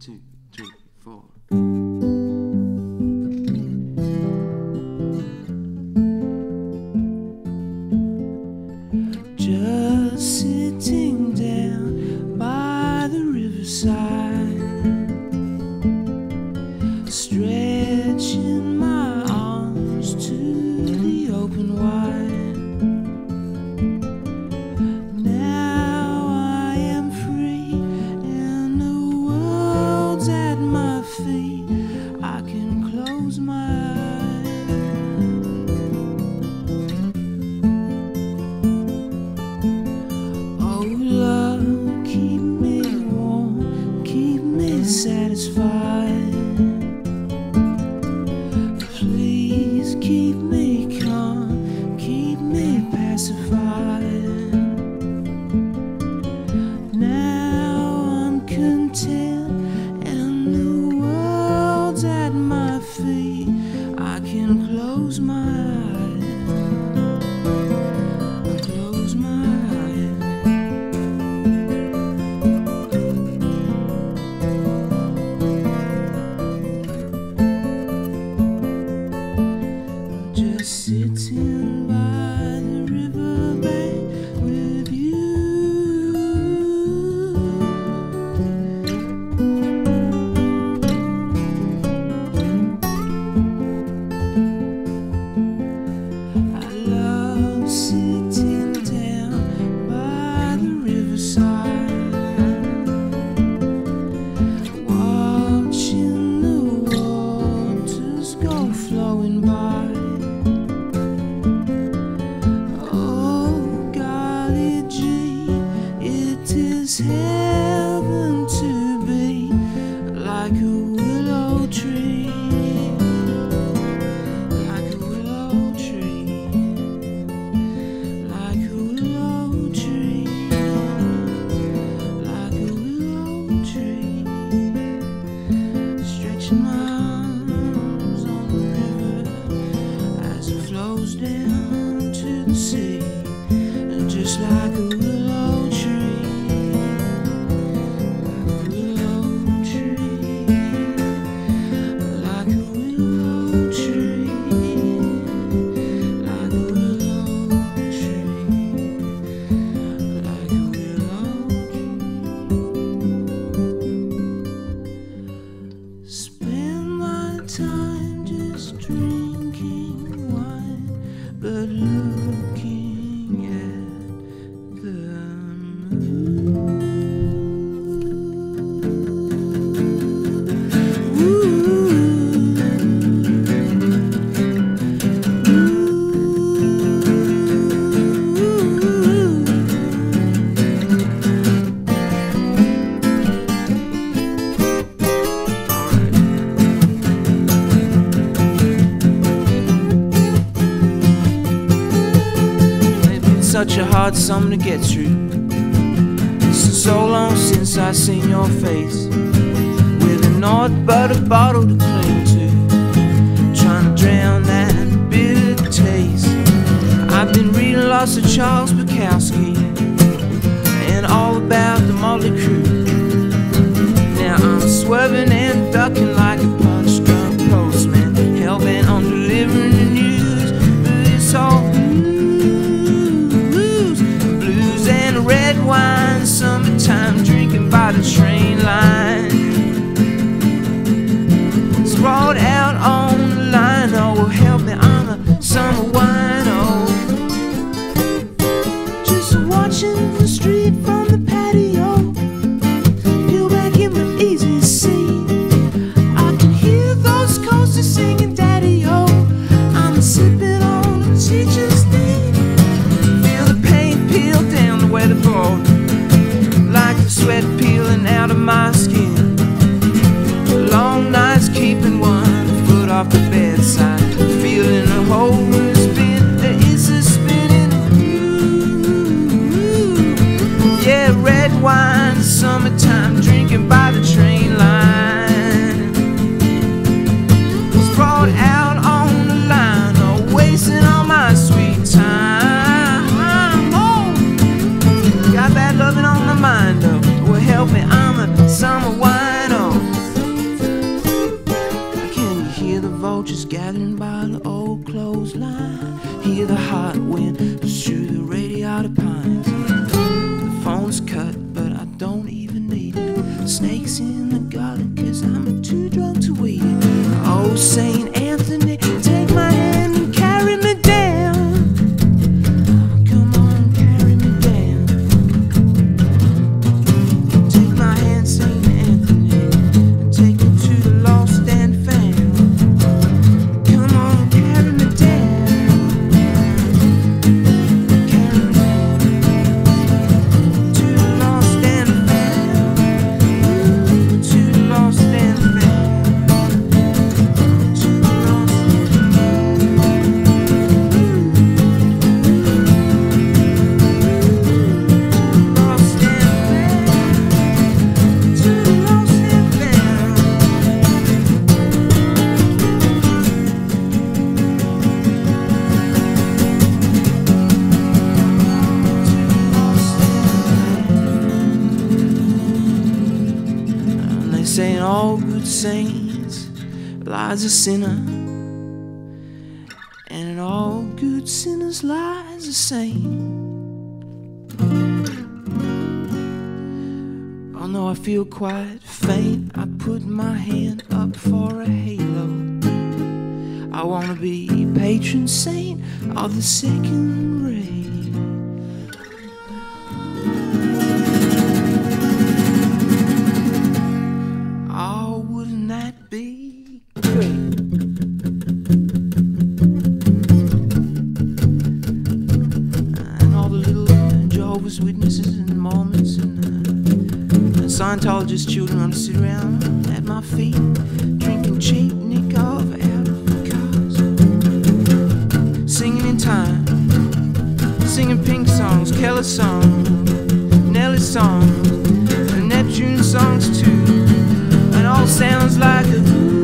two, three, four. Just sitting down by the riverside, satisfied. Tr a hard summer to get through. It's so long since I seen your face. With a naught but a bottle to cling to. Trying to drown that bitter taste. I've been reading lots of Charles Bukowski and all about the Mötley Crüe. Now I'm swerving wine, summertime drinking by the train out of my skin. Long nights keeping one foot off the bedside. Feeling a hole spin. There is a spinning. Ooh, yeah, red wine, summertime drinking by the train line. Sprawled out on the line, oh, wasting all my sweet time. Oh, got bad loving on my mind, though. Well, help me, And they say in all good saints lies a sinner, and in all good sinners lies a saint. Although I feel quite faint, I put my hand up for a halo. I wanna be patron saint of the second ray. witnesses and moments, and, uh, Scientologist children want to sit around at my feet drinking cheap Nikov out of cars, singing in time, singing pink songs, Keller songs, Nelly songs, and Neptune songs too, and all sounds like a